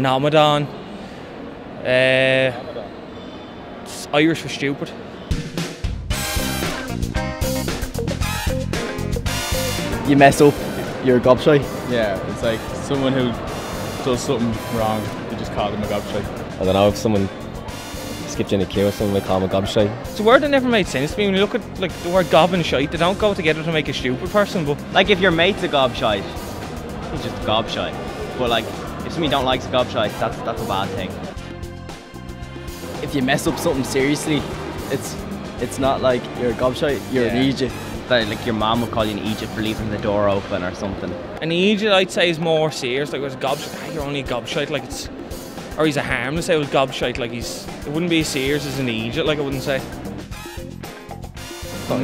An Amadán. Uh, Irish for stupid. You mess up, you're a gobshite. Yeah, it's like someone who does something wrong, you just call them a gobshite. I don't know if someone skipped in a queue or something, they call them a gobshite. It's a word that never made sense to me when you look at like the word gob and shite. They don't go together to make a stupid person, but Like if your mate's a gobshite, he's just a gobshite. But like if somebody don't like a gobshite, that's that's a bad thing. If you mess up something seriously, it's it's not like you're a gobshite, you're an Yeah. idiot. Like, like your mom would call you an eejit for leaving the door open or something. an idiot I'd say is more serious. Like, it was a gobshite. Ah, you're only a gobshite. Like, it's. Or he's a harmless. I was gobshite. Like, he's. It wouldn't be as serious as an idiot, like, I wouldn't say.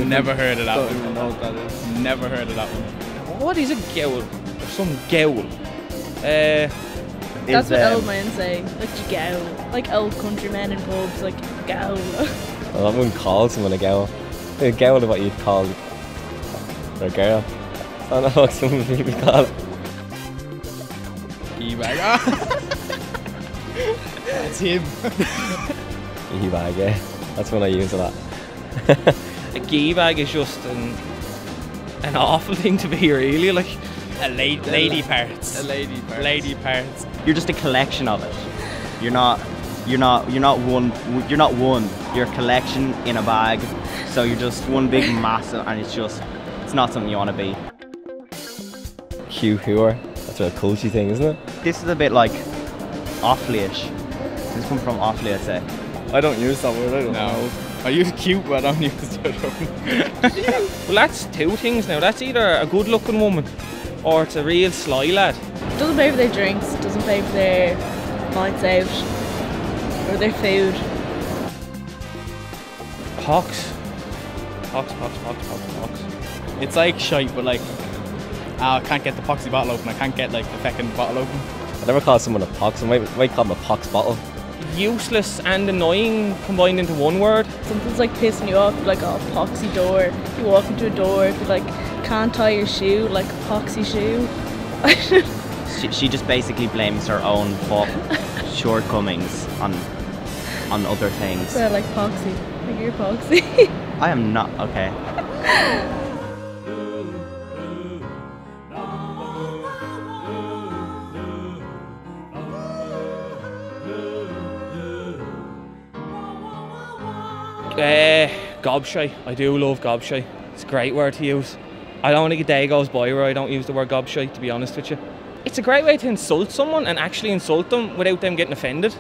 Never heard of that don't one. even know what that is. Never heard of that one. What is a gowl? Or some gowl? Uh, That's Is, what um, old men say. Like you go. Like old countrymen in pubs, like go. I wouldn't call someone a gal. A gal is what you'd call a girl. I don't know what someone would really call it. E-bag. That's him. E-bag, yeah. That's one I use a lot. a gee bag is just an. An awful thing to be, really. Like, A lady, lady parts. A lady part. Lady parts. You're just a collection of it. You're not you're not you're not one you're not one. You're a collection in a bag. So you're just one big mass and it's just it's not something you want to be. Hugh Hoor. That's a culty thing, isn't it? This is a bit like Offaly-ish. This comes from Offaly, I'd say. I don't use that word, I don't No. know. I use cute, but I don't use the other one. Well, that's two things now. That's either a good looking woman or it's a real sly lad. doesn't pay for their drinks, doesn't pay for their nights out or their food. Pox. Pox, pox, pox, pox, pox. It's like shite, but like, ah, I can't get the poxy bottle open. I can't get like the fucking bottle open. I never call someone a pox. I might, might call them a pox bottle. Useless and annoying combined into one word. Something's like pissing you off, like oh poxy door. You walk into a door, if you like can't tie your shoe, like poxy shoe. She, she just basically blames her own fuck shortcomings on on other things. so like poxy. Like you're poxy. I am not okay. Uh, gobshy. I do love gobshy. It's a great word to use. I don't think a day goes by where I don't use the word gobshy, to be honest with you. It's a great way to insult someone and actually insult them without them getting offended.